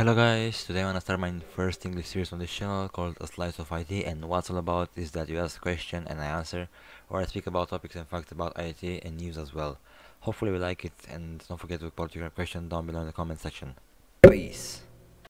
Hello guys, today I wanna start my first English series on this channel called A Slice of IT and what's all about is that you ask a question and I answer or I speak about topics and facts about IT and news as well. Hopefully you like it and don't forget to put your question down below in the comment section. Peace!